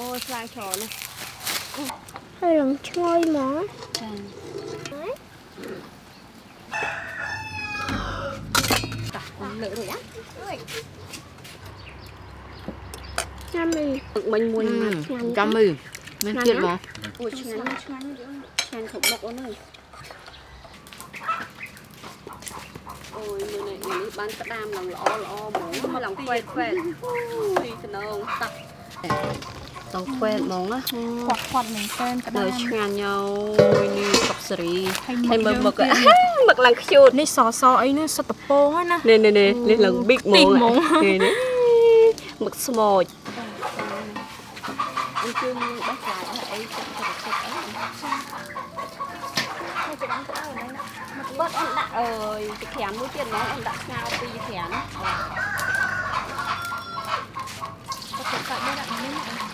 អូស្វាយច្រើនណាស់ហើយឡើងឆ្ងយហ្មងចាតាលើករួចអ่ะចាំមីទឹកមិញមួយមកឆ្ងាញ់ចាំមើលមានទៀតហ្មងអូឆ្ងាញ់ឆ្ងាញ់ឆ្ងាញ់គ្រប់មុខអូនអើយអូយមើលនេះនេះបានក្តាមឡើងល្អល្អហ្មងឡើងខ្វែតខ្វែតអូយខ្នងតាក់ តោខ្វែតហ្មងណាគាត់គាត់មែនតើក្តាមឆ្ងាញ់យោនេះសុកសេរីហើយមើលមកមកឡើងខ្ជូតនេះសសអីនេះសុទ្ធតពោណានេះនេះនេះឡើង big ហ្មងនេះនេះមកស្មោចអញ្ជើញបោះចាយអីចិត្តចិត្តចិត្តអីហើយទៅដល់ទៅអីណាមកបត់អូនដាក់អើយទីក្រាមមួយទៀតហ្មងអូនដាក់ស្ងោពីក្រាមអូ Thank you.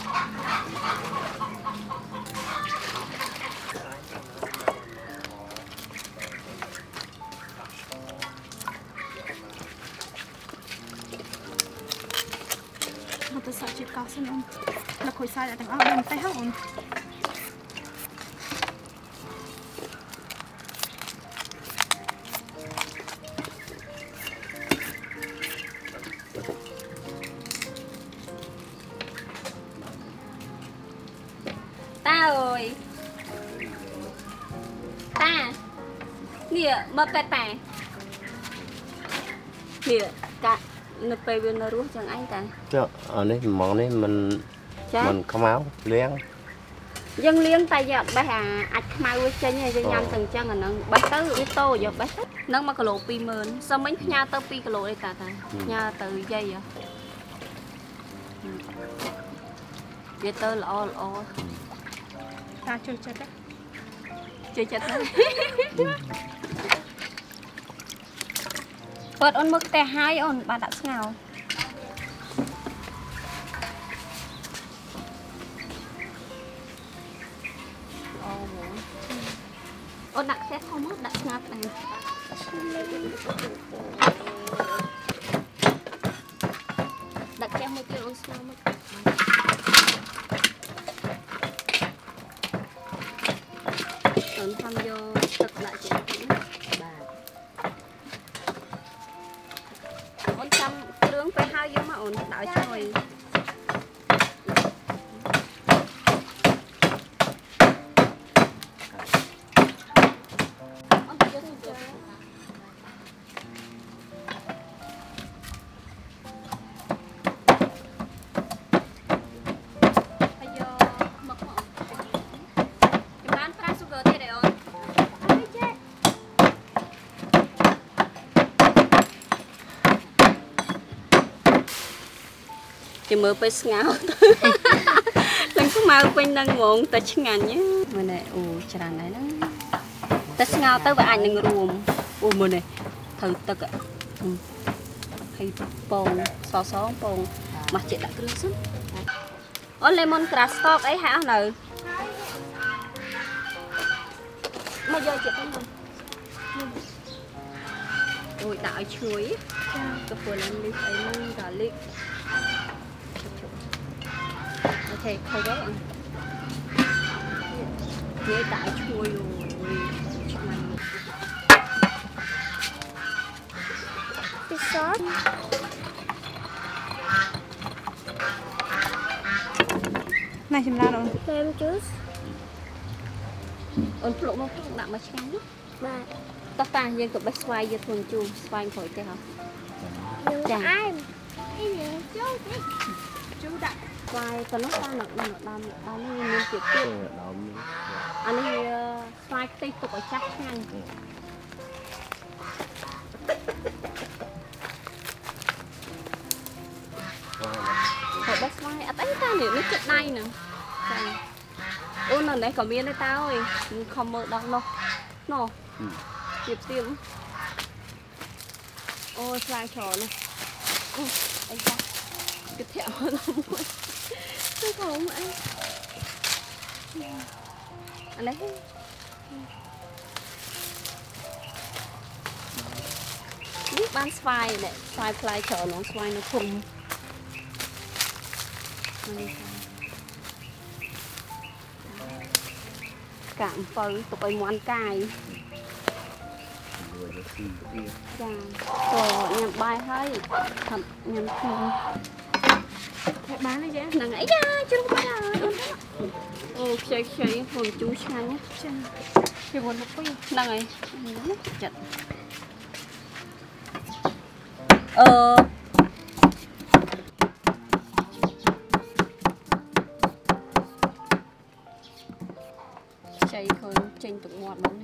មកទៅសាច់ជាតិកោសសិនអូនលខុយសាច់ទាំងអស់ដល់តែហ៎អូន នេះមកប៉ែប៉ែនេះកានៅពេលវានៅរស់ចឹងឯងតាចុះអានេះហ្មងនេះមិនមិនខ្មៅលៀងយើងលៀងតែយកបេះអាអាចខ្មៅចេញហើយយើងញ៉ាំទាំងចឹងអាហ្នឹងបេះទៅវាតូយកបេះទៅនឹង1គីឡូ20000សិមមិញផ្ញើទៅ2គីឡូទេតាតាផ្ញើទៅយាយវាទៅល្អល្អតាជួយចិត្តទេ ជួយចិត្តណាស់បើអូនមកផ្ទះហើយអូនបានដាក់ស្ងោរ គេមើលពេលស្ងោរទៅទាំងខ្មៅពេញនឹងហ្មងតែឆ្ងាញ់ណាមើលនេះអូច្រើនហើយណាតែស្ងោរទៅវាអាចនឹងរួមអូមើលនេះត្រូវទឹកហ៎ហឹមហើយពងសសងពងមកជិះដាក់គ្រឿងសិនអូ lemon grass stalk អីហាក់អស់នៅមកយកចិត្តទៅមកអូយដាក់ឲ្យឈ្ងុយកាពូឡានលីសអីហ្នឹង garlic អូខេខូចហើយនិយាយដាក់ឲ្យឈ្ងុយអូយឆ្ងាញ់ពីសតណែសម្រាប់អូនលេមជូសអូនភ្លុកមកភ្លុក ដាក់មកឆ្ងាញ់ណាបាទតោះតាយើងទៅបេះស្វាយយកខ្លួនជូរស្វាយក្រួយទេហ៎យើងចាអែមនេះយើងចូលនេះ ជូដាក់ស្វាយទៅនោះតានៅនៅដើមដើមនេះមានជាតិទៀតដើមនេះអានេះវាស្វាយខ្ទិះទុកឲ្យចាស់ឆ្ងាញ់ហើយបេះស្វាយអត់អីតានេះនេះចិត្តដៃហ្នឹងចាអូននៅនេះក៏មានដែរតាអើយខំមើលដល់នោះនោះទៀបទៀបអូស្វាយច្រើនណាស់ អីចាស់គិតធាក់មកដល់មួយទៅថោមកអីអានេះនេះបានស្វាយនេះស្វាយផ្លែច្រើនហ្នឹងស្វាយនៅភូមិនេះកាអំពៅទុកឲ្យមន់កាយ ចា તો ញ៉ាំបាយហើយថាញ៉ាំគ្រឿងតែបានទេចាហ្នឹងអីយ៉ាជ្រុះបាយហើយអូនអូខ្ចីខ្ចីខ្លួនជូរឆ្ងាញ់ណាចាពីមុនមកពីហ្នឹងហើយចិត្តអឺខ្ចីឃើញចេញទឹកមាត់ហ្នឹង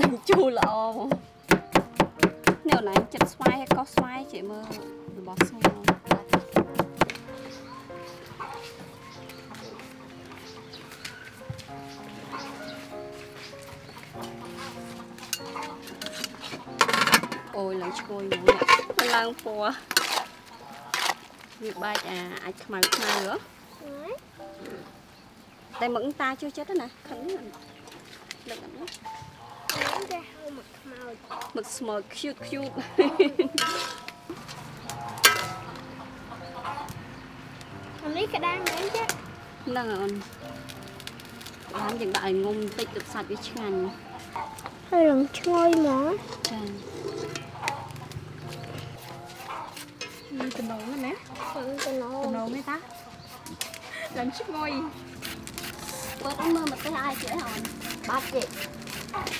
នឹងជូរល្អហ្មងនេះអូនឡាញចិត្តស្វាយហើយកោះស្វាយជិះមើលរបស់ស្ងោរអូយឡើងឈ្ងុយហ្មងនេះឡើងពណ៌វាបាច់អាអាចខ្មៅខ្មៅហ៎ Đấy. តែមឹកតាជឿចិត្តណាខឹងហ្នឹង លឹកអត់ណា Đấy ra không mặc màu មឹកស្មោច cute cute Hôm nay cái đang đấy chứ ហ្នឹងហើយអូនបានយើងដាក់ឲ្យងុំបន្តិចទឹកសាច់វាឆ្ងាញ់ Hơi lần trôi mà ចាមានតំណងណា Vẫn cái តំ nó ណងទេតាឡើងឈ្ងុយ បើអត់មើលមកទេអាចជិះអូន Bát chị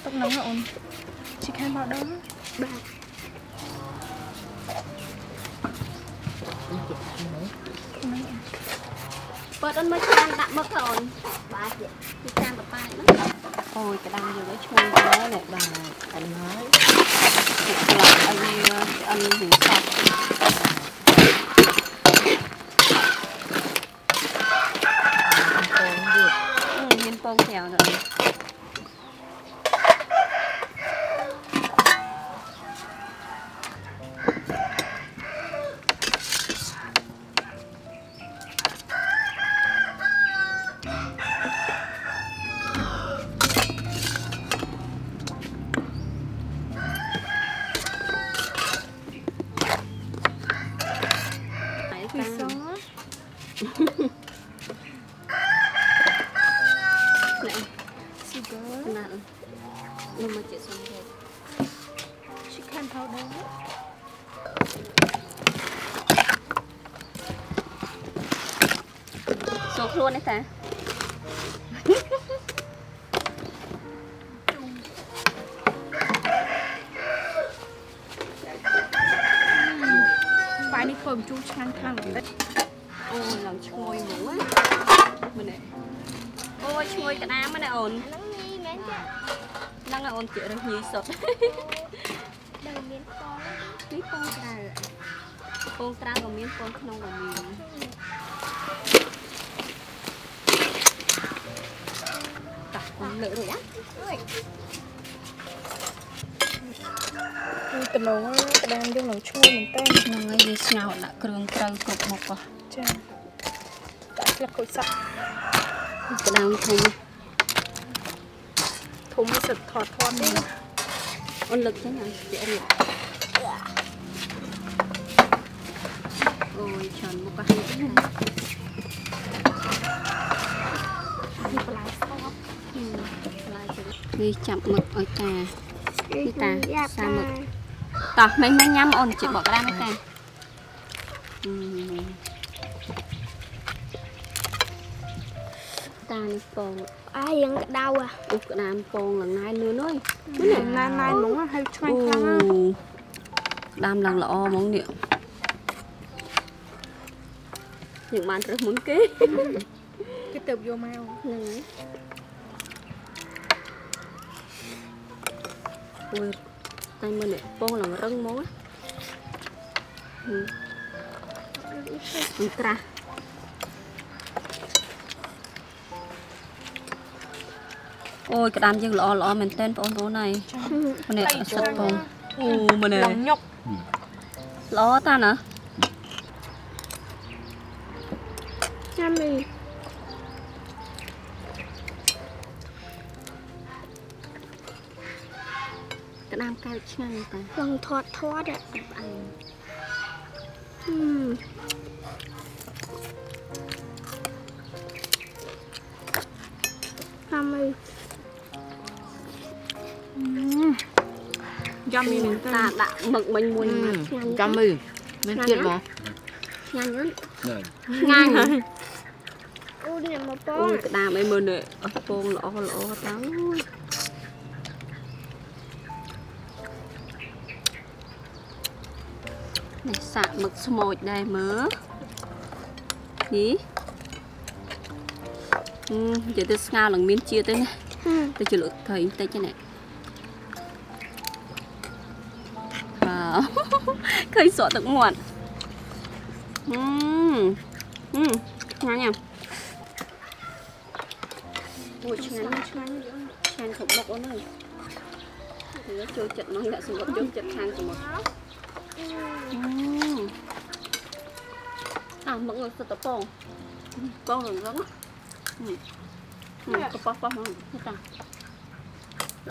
ទុកនឹងអូន chicken powder Bát បើអត់មើលឆ្នាំដាក់មឹកទៅអូន Bát chị ពីតាមបបាយហ្នឹងអូយក្តាមយើងឲ្យឈ្ងុយដែរនេះបាទអត់ហើយទុកស្លាប់ឲ្យវាឆ្អិនរៀងស ខ្ញុំមកជាសុំហេតុ chicken powder ចូលខ្លួននេះតា ធ្វើជូរឆ្ងាញ់ខ្លាំងបន្តិចអូយឡើងឈ្ងុយហ្មងណាមើលនេះអូយឈ្ងុយក្តាមណាអូន Nắng nghi mến chứ ហ្នឹងហើយអូនជារើសញីសុត Đừng miếng con នេះពងក្រៅពងក្រៅក៏មានពងក្នុងក៏មានតាអូនលើករួចអ่ะ គឺតំណងក្តាមយើងឡើងឈ្ងុយមែនតើហ្នឹងហើយវាស្ងោរដាក់គ្រឿងត្រូវគ្រប់មុខហ៎ចាដាក់ស្លឹកក្រូចសើចក្តាមធំធំសិតថតថតនេះអូនលើកចេញឲ្យជារៀបអូយច្រើនមុខក៏ហើយណានេះបន្លែសតនេះចាប់មឹកឲ្យតា Đi ta, Dạ sao ta mà- តោះមិញមិញញ៉ាំអូនជិះបកក្តាមនេះតាអឺតានេះពង Ai vẫn cái đau à អូក្តាមពងឡើងណែនលឿនអើយនេះណានណៃហ្មងហើយឆ្ងាញ់ខ្លាំងណាស់ក្តាមឡើងល្អហ្មងនេះយើងបានរើសមុនគេគេទៅយកមកហ្នឹងហើយ អូយតែមើលនេះពងឡើងរឹងហ្មងណាហឹមមិនក្រាស់អូយក្តាមយើងល្អល្អមែនតើបងប្អូនហើយម្នាក់អត់សិតពងអូម្នាក់ឡងញុកល្អតាណា Chăm đi ក្តាមកែវឆ្ងាញ់តាឡងធាត់ធាត់ផ្អែមហាមើចាំមីមែនតាដាក់មឹកមិញមួយចាំមើមានទៀតមកញ៉ាំហ្នឹងញ៉ាំអូនេះមកពងអូក្តាមអីមើលនេះអស់ពងល្អល្អតាអូយ នេះសាក់មឹកស្មូចដែរមើលនេះអឺនិយាយទៅស្ងោរឡើងមានជាតិទេណាហឹមទៅជលក់ត្រីបន្តិចទេណាវ៉ាវឃើញសក់ទឹកមាត់ហឹមហឹមឆ្ងាញ់ណាស់អូយឆ្ងាញ់ណាស់ឆ្ងាញ់ឆ្ងាញ់គ្រប់មុខអូនអើយទៅចូលចិត្តមកដាក់សម្បត្តិចូលចិត្តខាងទៅមកហឹម អាមកងសុទ្ធតពងពងរងរងហឹមហឹមកប៉ោះប៉ោះមកនេះតា